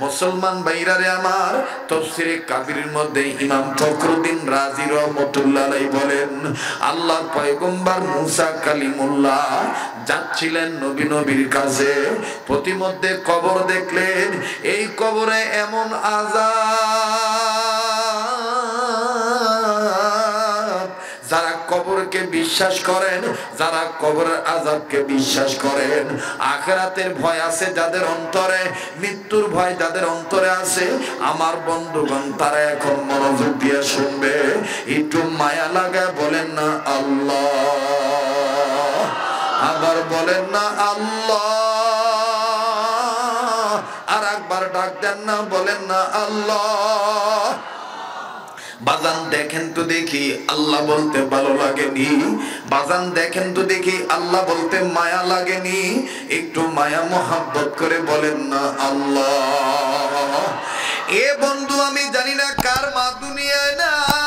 মুসলমান বাইরারে আমার, তফসিরে কাবিরের মধ্যে ইমাম ফখরুদ্দিন রাজি রহমতুল্লাহ বলেন, আল্লাহর পয়গম্বর মুসা কালিমুল্লাহ যাচ্ছিলেন নবী নবীর কাছে। প্রতিমধ্যে কবর দেখলেন, এই কবরে এমন আজাব কবরকে বিশ্বাস করেন, যারা কবরের আজাবকে বিশ্বাস করেন। আখেরাতের ভয় আছে যাদের অন্তরে, মৃত্যুর ভয় যাদের অন্তরে আছে। আমার বন্ধুগণ, তারা এখন মনোযোগ দিয়ে শুনবে। একটু মায়া লাগা বলেন না আল্লাহ। আবার বলেন না আল্লাহ। আর একবার ডাক দেন না, বলেন না আল্লাহ। বাজান দেখেন তো দেখি আল্লাহ বলতে ভালো লাগেনি। বাজান দেখেন তো দেখি আল্লাহ বলতে মায়া লাগেনি। একটু মায়া মোহাব্বত করে বলেন না আল্লাহ। এ বন্ধু আমি জানি না কার মা দুনিয়ায় নাই।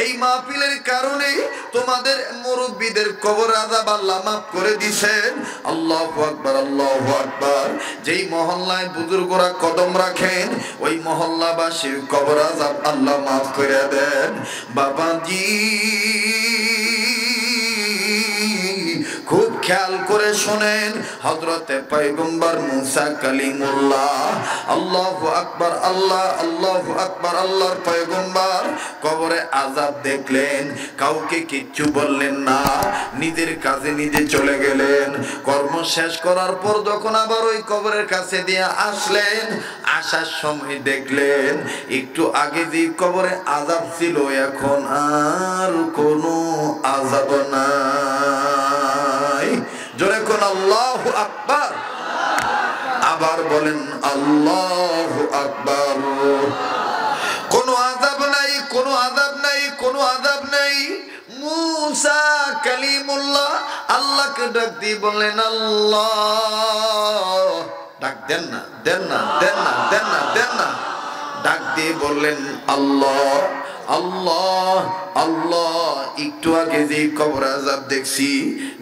এই মাহফিলের কারণে তোমাদের মুরব্বীদের কবর আজাব আল্লাহ মাফ করে দিছেন। আল্লাহু আকবার আল্লাহু আকবার। যেই মহল্লায় বুজুর্গরা কদম রাখেন, ওই মহল্লাবাসীর কবর আজাব আল্লাহ মাফ করে দেন। বাবাজি, খুব খেয়াল করে শোনেন হজরতে পয়গম্বর মুসা কালিমুল্লাহ আল্লাহু আকবার, আল্লাহ, আল্লাহু আকবার, আল্লাহর পয়গম্বর কবরে আজাব দেখলেন, কাউকে কিচ্ছু বললেন না, নিজের কাজে নিজে চলে গেলেন। কর্ম শেষ করার পর যখন আবার ওই কবরের কাছে দিয়ে আসলেন, আসার সময় দেখলেন, একটু আগে যে কবরে আজাব ছিল, এখন আর কোনো আজাব নাই। জোরে কোন আল্লাহ আকবার। আবার বলেন, আল্লাহ আকবার। কোনো আজাব নাই, কোনো আজাব নাই, কোনো আজাব নাই। মুসা আল্লাহকে ডাক দিয়ে বললেন, আল্লাহ। ডাক দেন না দেন না দেন না দেন না দেন না। ডাক দিয়ে বললেন, আল্লাহ। আল্লাহ আল্লাহ, একটু আগে যে কবর আজাব দেখছি,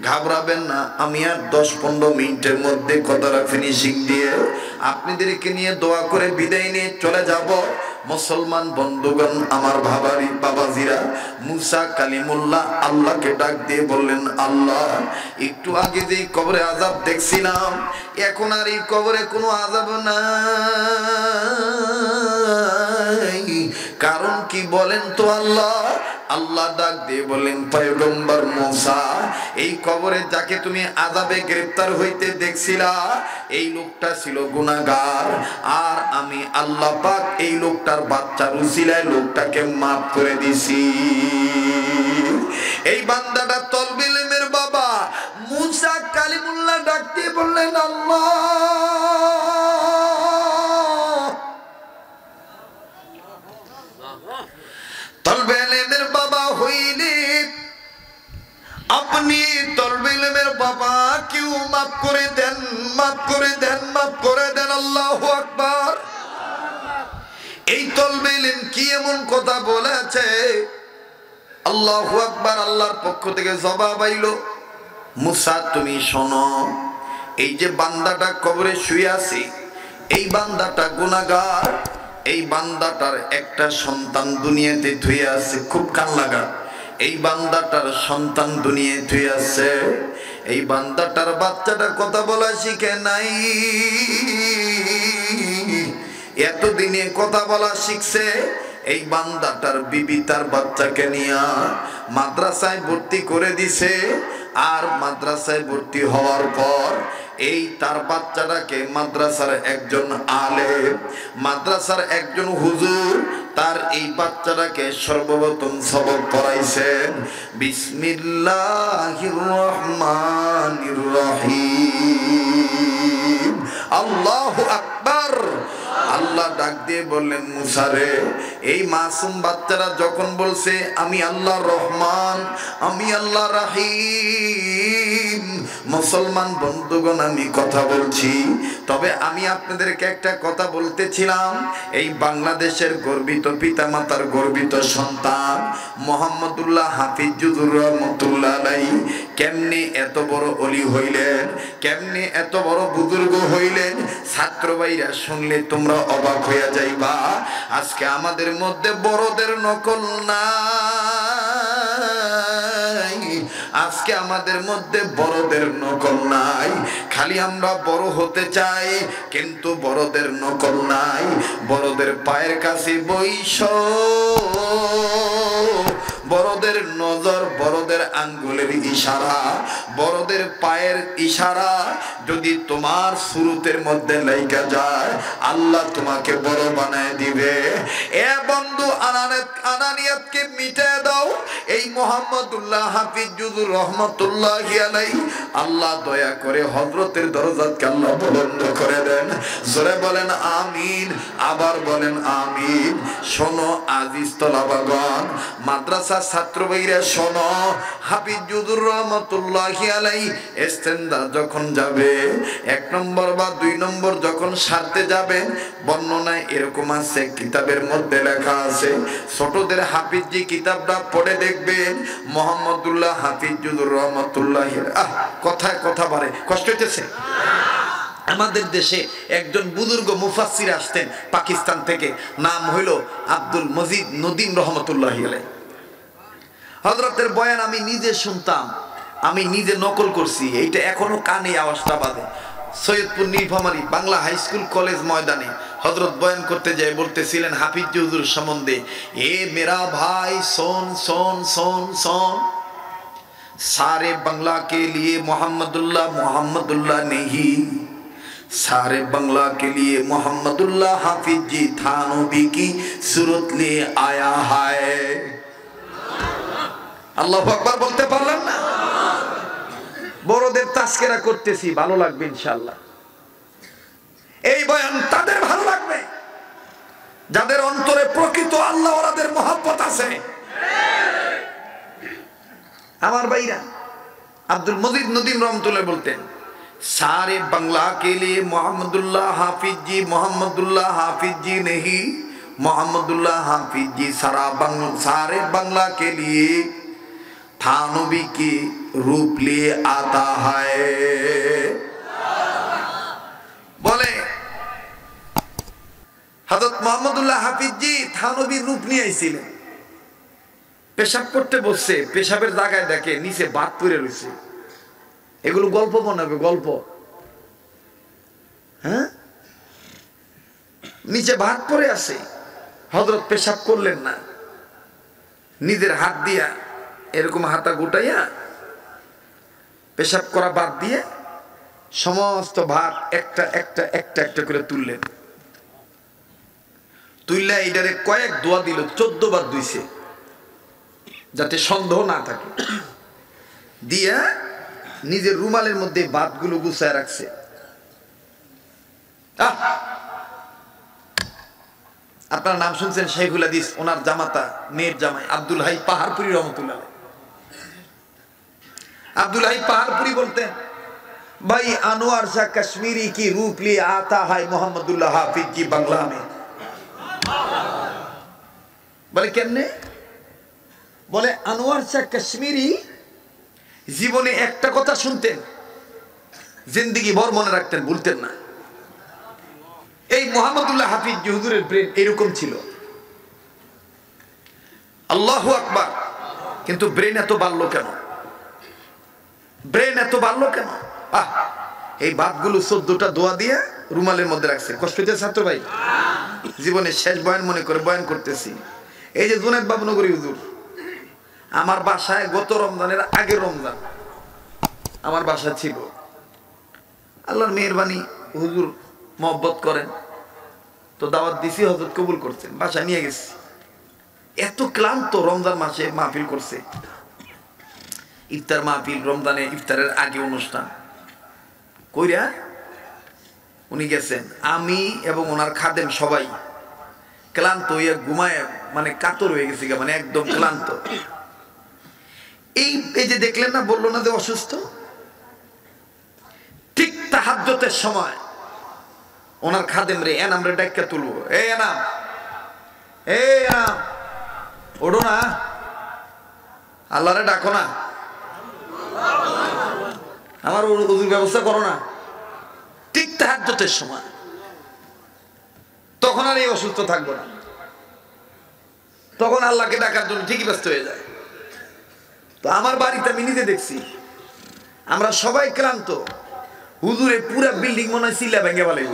ঘাবড়াবেন না, আমি আর দশ পনেরো মিনিটের মধ্যে কথাটা ফিনিশিং দিয়ে আপনাদেরকে নিয়ে দোয়া করে বিদায় নিয়ে চলে যাব। মুসলমান বন্ধুগণ, আমার ভাবারি বাবাজিরা, মুসা কালিমুল্লাহ আল্লাহকে ডাক দিয়ে বললেন, আল্লাহ, একটু আগে যে কবরে আজাব দেখছিলাম, এখন আর এই কবরে কোনো আজাব নাই। কারণ কি বলেন তো আল্লাহ? আল্লাহ ডাক দিয়ে বলেন, পয়গম্বর মোসা, এই কবরে যাকে তুমি আজাবে গ্রেপ্তার হইতে দেখছিলা, এই লোকটা ছিল গুনাগার আর আমি আল্লাহ পাক এই লোকটার বাচ্চা উসিলায় লোকটাকে মাফ করে দিছি। এই বান্দাটা তলবিলেমের বাবা। মুসা কালিমুল্লাহ ডাক দিয়ে বললেন, আল্লাহ বাবা, কেউ মাফ করে দেন, মাফ করে দেন, মাফ করে দেন, আল্লাহ এই তলবেলেম কি এমন কথা বলেছে? আল্লাহ আল্লাহর পক্ষ থেকে জবাব আইল, মুসা, তুমি শোনো, এই যে বান্দাটা কবরে শুয়ে আছে, এই বান্দাটা গুনাগার এই বান্দাটার একটা সন্তান দুনিয়াতে ধুয়ে আছে, খুব কান লাগা এই বান্দাটার সন্তান দুনিয়ায় ধুই আছে। এই বান্দাটার বাচ্চাটা কথা বলা শিখে নাই। এতদিনে কথা বলা শিখছে, এই বান্দাটার বিবি তার বাচ্চাকে নিয়ে মাদ্রাসায় ভর্তি করে দিছে। আর মাদ্রাসায় ভর্তি হওয়ার পর এই তার বাচ্চাটাকে মাদ্রাসার একজন আলে মাদ্রাসার একজন হুজুর তার এই বাচ্চাটাকে সর্বপ্রথম সবক পড়াইছেন। বিসমিল্লাহির রহমানির রহিম। আল্লাহু আকবার। আল্লাহ ডাক দিয়ে বললেন মুসারে এই মাসুম বাচ্চারা যখন বলছে, আমি আল্লাহ রহমান, আমি আল্লাহ রাহিম মুসলমান বন্ধুগণ, আমি কথা বলছি। তবে আমি আপনাদেরকে একটা কথা বলতেছিলাম। এই বাংলাদেশের গর্বিত পিতা মাতার গর্বিত সন্তান মোহাম্মদুল্লাহ হাফিজুদুর রহমতুল্লাহ আলাই কেমনি এত বড় অলি হইলেন? কেমনি এত বড় বুজুর্গ হইলেন? ছাত্র ভাইরা শুনলে তোমরা অবাক হইয়া যাইবা। আজকে আমাদের মধ্যে বড়দের নকল নাই। আজকে আমাদের মধ্যে বড়দের নকল নাই। খালি আমরা বড় হতে চাই, কিন্তু বড়দের নকল নাই। বড়দের পায়ের কাছে বৈশ। বড়দের নজর, বড়দের আঙ্গুলের ইশারা, বড়দের পায়ের ইশারা যদি তোমার সুরুতের মধ্যে লাইকা যায়, আল্লাহ তোমাকে বড় বানায় দিবে। এ বন্ধু আনানিয়ত আনানিয়তকে মিটে দাও। এই মোহাম্মদুল্লাহ হাফিজুর রহমতুল্লাহ আলাই আল্লাহ দয়া করে হযরতের দরজাতকে আল্লাহ বুলন্দ করে দেন। জোরে বলেন আমিন, আবার বলেন আমিন। শোনো আজিজ তলাবাগন মাদ্রাসা ছাত্র ভাইরা শোনো রহমতুল্লাহ আলাই এস্তেন্দা যখন যাবে, এক নম্বর বা দুই নম্বর যখন সারতে বর্ণনায় এরকম আছে, কিতাবের মধ্যে লেখা আছে, ছোটদের হাফিজি কিতাবটা পড়ে দেখবেন মোহাম্মদুল্লাহ হাফিজুর রহমতুল্লাহ আহ, কথায় কথা বাড়ে, কষ্ট হইতেছে? আমাদের দেশে একজন বুজুর্গ মুফাসির আসতেন পাকিস্তান থেকে, নাম হইল আব্দুল মজিদ নদীম রহমতুল্লাহ আলাই হজরতের বয়ান আমি নিজে শুনতাম আমি নিজে নকল করছি এইটা এখনো কানে আওয়াজটা বাজে Saidpur Nilphamari Bangla high school college ময়দানে হজরত বয়ান করতে যায় বলতেছিলেন হাফিজ চৌধুর সম্বন্ধে এ মেরা ভাই সোন সোন সোন সোন सारे बंगला के लिए मोहम्मदुल्लाह मोहम्मदुल्लाह नहीं सारे बंगला के लिए मोहम्मदुल्लाह हाफिज जी थानोबी की सूरत ले आया है আল্লাহ আকবর বলতে পারলাম না? বড়দের তাস্কেরা করতেছি, ভালো লাগবে ইনশাল্লাহ এই বয়ান তাদের ভালো লাগবে। যাদের অন্তরে প্রকৃত আল্লাহ ওরাদের মহাব্বত আছে। আমার বাইরা আব্দুল মজিদ নদীম রহমতুল্লাহ বলতেন, সারে বাংলা কে লিয়ে মোহাম্মদুল্লাহ হাফিজ জি, মোহাম্মদুল্লাহ হাফিজ জি নেহি, মোহাম্মদুল্লাহ হাফিজ জি, সারা বাংলা সারে বাংলা কে লিয়ে लिए थानवी की रूप लिए आता है বলে হযরত মোহাম্মদুল্লাহ হাফিজ জি থানবীর রূপ নিয়ে আইছিলেন পেশাব করতে বসছে পেশাবের জায়গায় দেখে নিচে বাদ পড়ে রয়েছে এগুলো গল্প বানাবে গল্প হ্যাঁ নিচে ভাত পরে আছে হজরত পেশাব করলেন না নিজের হাত দিয়া এরকম হাতা গুটাইয়া পেশাব করা বাদ দিয়ে সমস্ত ভাত একটা একটা একটা একটা করে তুললেন। তুললে এইটারে কয়েক দোয়া দিল, চোদ্দ বার দুইছে যাতে সন্দেহ না থাকে। দিয়া নিজের রুমালের মধ্যে বাতগুলো গুছায় রাখছে! আপনার নাম শুনছেন শেখুল হাদিস, ওনার জামাতা, মেয়ের জামাই, আব্দুল হাই পাহাড়পুরি রহমতুল্লাহ আব্দুল হাই পাহাড়পুরি বলতেন भाई अनवर शाह कश्मीरी की रूप लिए आता है मोहम्मदुल्लाह हाफिज की बंगला में বলে কেমনে বলে আনোয়ার শাহ কাশ্মীরি জীবনে একটা কথা শুনতেন জিন্দিগি ভর মনে রাখতেন ভুলতেন না এই মোহাম্মদুল্লাহ হাফিজ জহুদুরের ব্রেন এরকম ছিল আল্লাহ আকবার কিন্তু ব্রেন এত বাড়লো কেন ব্রেন এত বাড়লো কেন? আহ, এই বাপগুলো চোদ্দটা দোয়া দিয়ে রুমালের মধ্যে রাখছে। কষ্ট হচ্ছে ছাত্র ভাই? জীবনে শেষ বয়ান মনে করে বয়ান করতেছি। এই যে জুনেদ বাবনগরী হুজুর, আমার বাসায় গত রমজানের আগের রমজান, আমার বাসা ছিল। আল্লাহর মেহরবানি হুজুর মহব্বত করেন। তো দাওয়াত দিছি হজরত কবুল করছেন, বাসায় নিয়ে গেছি। এত ক্লান্ত রমজান মাসে মাহফিল করছে। ইফতার মাহফিল, রমজানে ইফতারের আগে অনুষ্ঠান। কইরা উনি গেছেন। আমি এবং ওনার খাদেম সবাই ক্লান্ত হইয়া ঘুমায় মানে কাতর হয়ে গেছি মানে একদম ক্লান্ত। এই এই যে দেখলেন না, বলল না যে অসুস্থ? তাহাজ্জতের সময় ওনার খাদেম রে, এনাম রে ডাক্কা তুলবো। এই এনাম এই এনাম ওড়ো না। আল্লাহরে ডাকো না। আমার উজুর ব্যবস্থা করো না। ঠিক তাহাজ্জতের সময়। তখন আর এই অসুস্থ থাকব না। তখন আল্লাহকে ডাকার জন্য ঠিকই ব্যস্ত হয়ে যায়। তো আমার বাড়িতে আমি নিজে দেখছি, আমরা সবাই ক্লান্ত। হুজুরে পুরা বিল্ডিং মনে হয় সিল্লা ভেঙে বলাইব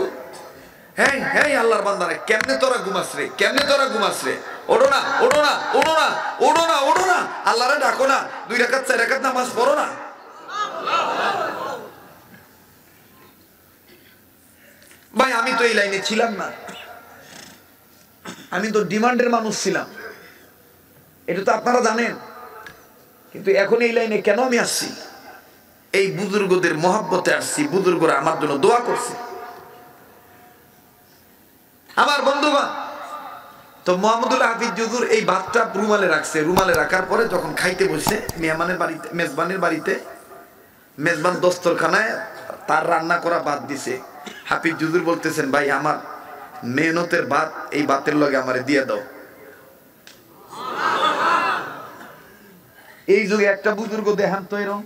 হ্যাঁ হ্যাঁ আল্লাহর বান্দারে, কেমনে তোরা ঘুমাস রে, কেমনে তোরা ঘুমাস রে? ওড়ো না ওড়ো না ওড়ো না ওড়ো না ওড়ো না। আল্লাহরে ডাকো না, দুই চার নামাজ পড়ো না। ভাই, আমি তো এই লাইনে ছিলাম না। আমি তো ডিমান্ডের মানুষ ছিলাম। এটা তো আপনারা জানেন। কিন্তু এখন এই লাইনে কেন আমি আসছি? এই বুজুর্গদের মহাব্বতে আসছি, বুজুর্গরা আমার জন্য দোয়া করছে। আমার তো মোহাম্মদুল্লাহ হাফিজ জুজুর এই ভাতটা রুমালে রাখছে, রুমালে রাখার পরে যখন খাইতে বসে মেহমানের বাড়িতে, মেজবানের বাড়িতে, মেজবান দস্তরখানায় তার রান্না করা ভাত দিছে। হাফিজ জুজুর বলতেছেন, ভাই, আমার মেহনতের ভাত এই ভাতের লগে আমারে দিয়ে দাও। এই যুগে একটা বুজুর্গ দেহান তো এরম।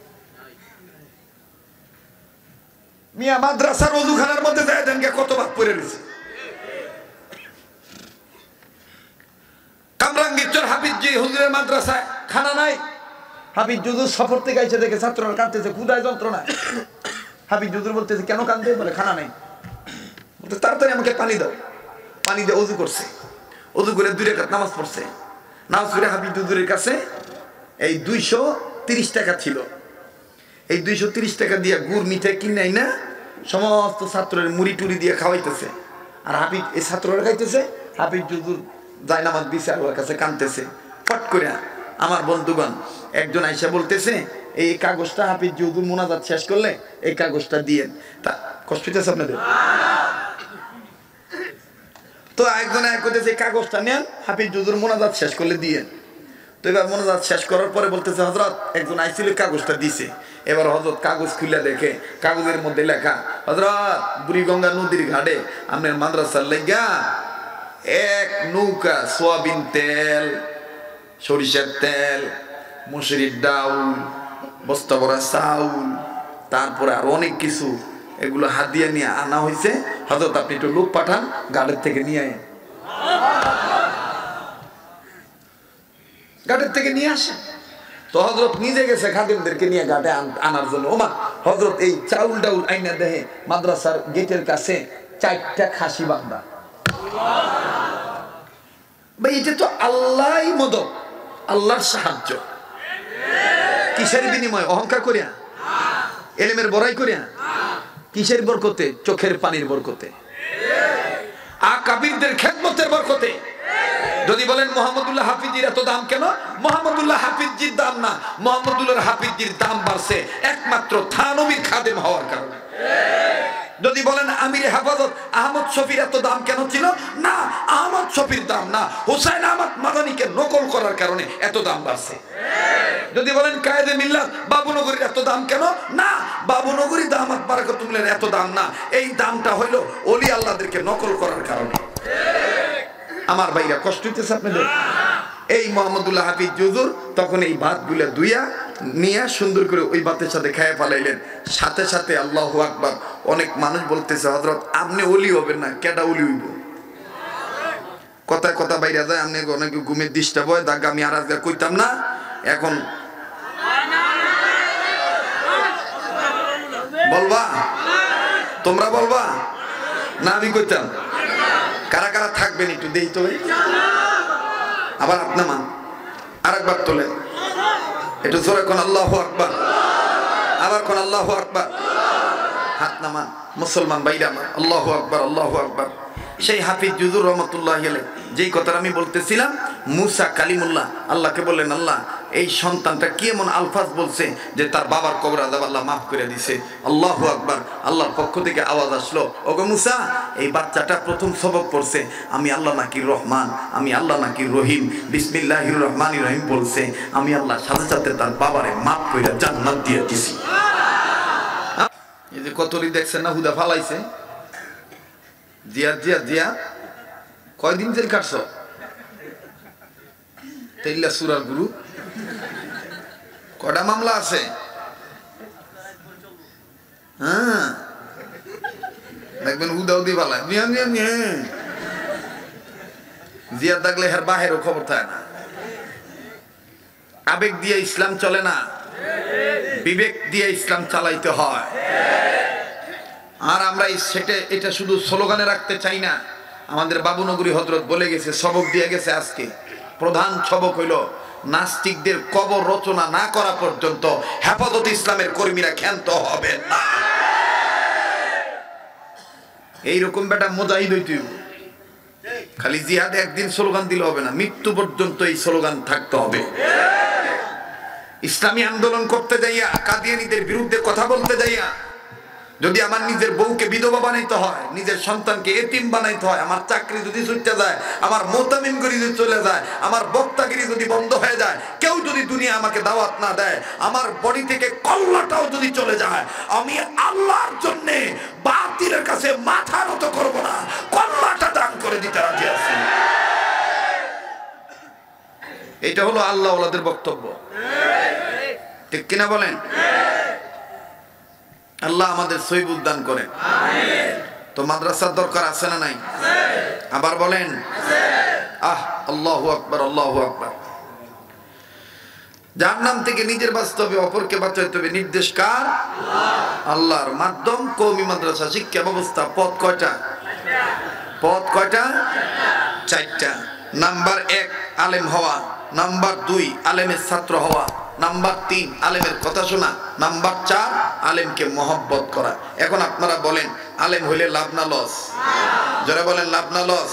মিয়া মাদ্রাসার অজুখানার মধ্যে যায় দেন কত ভাত পড়ে রয়েছে। কামরাঙ্গীরচর হাফিজ জি হুজুরের মাদ্রাসায়। খানা নাই? জুজুর সফর থেকে আইসে দেখে ছাত্ররা কাঁদতেছে ক্ষুদায় যন্ত্রণায়। হাফিজ জুজুর বলতেছে, কেন কান্দে বলে, খানা নাই। তাড়াতাড়ি আমাকে পানি দাও। পানি দিয়ে করছে। করে নামাজ পড়ছে। নামাজ জুজুরের কাছে এই দুইশো তিরিশ টাকা ছিল। এই দুইশো তিরিশ টাকা দিয়ে গুড় মিঠাই কিনাই না সমস্ত ছাত্রের মুড়ি টুড়ি দিয়ে খাওয়াইতেছে। আর হাফিজ এই ছাত্ররা খাইতেছে হাফিজ জুজুর দিছে আল্লাহর কাছে কানতেছে। ফট করে আমার বন্ধুগণ একজন আইসা বলতেছে, এই কাগজটা হাফিজ জুজুর মোনাজাত শেষ করলে এই কাগজটা দিয়েন তা কষ্ট হইতেছে আপনাদের? তো একজন এক করতেছে এই কাগজটা নেন মোনাজাত শেষ করলে তো এবার মনোজাত শেষ করার পরে বলতেছে হজরত একজন আইসিল কাগজটা দিছে। এবার হজরত কাগজ খুলে দেখে, কাগজের মধ্যে লেখা হজরত বুড়িগঙ্গা নদীর ঘাটে আপনার মাদ্রাসার লেগা এক নৌকা, সোয়াবিন তেল, সরিষার তেল, মুসুরির ডাউল, বস্তা ভরা চাউল, তারপরে আর অনেক কিছু। এগুলো হাদিয়া নিয়ে আনা হয়েছে। হজরত আপনি একটু লোক পাঠান, গাড়ির থেকে নিয়ে আয় ঘাটের থেকে নিয়ে আসে তো হজরত নিজে গেছে খাদিমদেরকে নিয়ে ঘাটে আনার জন্য। ওমা হজরত এই চাউল ডাউল আইনা দেহে মাদ্রাসার গেটের কাছে চারটা খাসি বান্দা। এটা তো আল্লাহ মদক আল্লাহর সাহায্য। কিসের বিনিময়? অহংকার করিয়া? এলেমের বড়াই করিয়া? কিসের বরকতে? চোখের পানির বরকতে। আ কাবিরদের খেদমতের বরকতে। যদি বলেন, মোহাম্মদুল্লাহ হাফিজির এত দাম কেন? মোহাম্মদুল্লাহ হাফিজির দাম না। মোহাম্মদুল্লাহ হাফিজির দাম বাড়ছে একমাত্র থানবীর খাদেম হওয়ার কারণে। যদি বলেন আমির হেফাজত, আহমদ শফির এত দাম কেন ছিল? না, আহমদ শফির দাম না। হুসাইন আহমদ মাদানিকে নকল করার কারণে এত দাম বাড়ছে। যদি বলেন কায়েদে মিল্লাত বাবুনগরীর এত দাম কেন? না বাবুনগরী দামাত বারাকাতুল্লাহ এত দাম না। এই দামটা হইল অলি আল্লাহদেরকে নকল করার কারণে। আমার ভাইরা, কষ্ট হইতেছে আপনাদের? এই মোহাম্মদুল্লাহ হাফিজ জুজুর তখন এই ভাতগুলো দুইয়া নিয়ে সুন্দর করে ওই ভাতের সাথে খাইয়ে পালাইলেন সাথে সাথে আল্লাহ আকবার অনেক মানুষ বলতেছে হজরত আপনি অলি হবেন না কেটা অলি হইব? কথায় কথা বাইরে যায়, আপনি অনেক ঘুমের ডিস্টার্ব হয়, দাগ আমি আর আজকে কইতাম না। এখন বলবা? তোমরা বলবা? না, আমি কইতাম। কারা কারা থাকবেন একটু দেই তো আবার আপনা মান। আর একবার তোলে। একটু জোরে কোন আল্লাহ আকবার। আবার কোন আল্লাহ আকবার। হাত নামা, মুসলমান বাইরা আল্লাহ আকবার আল্লাহ আকবার। সেই হাফিজ জুজুর রহমতুল্লাহ গেলে যেই কথাটা আমি বলতেছিলাম মুসা কালিমুল্লাহ, আল্লাহকে বললেন, আল্লাহ, এই সন্তানটা কি এমন আলফাজ বলছে যে তার বাবার কবর আদাব আল্লাহ মাফ করে দিছে? আল্লাহ আকবার, আল্লাহর পক্ষ থেকে আওয়াজ আসলো, ওগো মুসা, এই বাচ্চাটা প্রথম সবক পড়ছে। আমি আল্লাহ নাকি রহমান, আমি আল্লাহ নাকি রহিম বিসমিল্লাহ রহমান রহিম বলছে। আমি আল্লাহ সাথে সাথে তার বাবারে মাফ করে জান্নাত দিয়ে দিছি। এই যে কতরি দেখছেন না, হুদা ফালাইছে? জিয়া জিয়া জিয়া, কয়দিন জেল কাটছ? তেইলা সুরার গুরু। কটা মামলা আছে? হ্যাঁ। দেখবেন হুদা উদি ফালায় নিয়া নিয়া নিয়ে জিয়া থাকলে হের বাহেরও খবর থাকে না। আবেগ দিয়ে ইসলাম চলে না। বিবেক দিয়ে ইসলাম চালাইতে হয়। আর আমরা সেটে এটা শুধু স্লোগানে রাখতে চাই না। আমাদের বাবুনগরী হজরত বলে গেছে, সবক দিয়ে গেছে আজকে। প্রধান সবক হইল নাস্তিকদের কবর রচনা না করা পর্যন্ত হেফাজত ইসলামের কর্মীরা ক্ষান্ত হবে না এইরকম বেটা মোজাহিদ হইতে। খালি জিহাদ একদিন স্লোগান দিলে হবে না, মৃত্যু পর্যন্ত এই স্লোগান থাকতে হবে ইসলামী আন্দোলন করতে যাইয়া কাদিয়ানিদের বিরুদ্ধে কথা বলতে যাইয়া যদি আমার নিজের বউকে বিধবা বানাইতে হয়, নিজের সন্তানকে এতিম বানাইতে হয়, আমার চাকরি যদি ছুটতে যায়, আমার মোতামিনগিরি যদি চলে যায়, আমার বক্তাগিরি যদি বন্ধ হয়ে যায়, কেউ যদি দুনিয়া আমাকে দাওয়াত না দেয়, আমার বডি থেকে কল্লাটাও যদি চলে যায়, আমি আল্লাহর জন্য বাতিলের কাছে মাথা নত করব না, কল্লাটা দান করে দিতে রাজি আছি। এটা হলো আল্লাহ ওলাদের বক্তব্য। ঠিক কিনা বলেন? আল্লাহ আমাদের সহিব উদ্যান করেন। তো মাদ্রাসার দরকার আছে না নাই? আবার বলেন? আহ আল্লাহু আকবার আল্লাহ আকবার। যার নাম থেকে নিজের বাস্তবে অপরকে বাঁচাইতে হবে। নির্দেশ কার? আল্লাহর মাধ্যম কৌমি মাদ্রাসা শিক্ষা ব্যবস্থা। পথ কয়টা? পথ কয়টা? চারটা। নাম্বার এক আলেম হওয়া। নাম্বার দুই আলেমের ছাত্র হওয়া। নাম্বার তিন, আলেমের কথা শোনা। নাম্বার চার, আলেমকে মহব্বত করা। এখন আপনারা বলেন, আলেম হইলে লাভ না লস? যারা বলেন, লাভ না লস?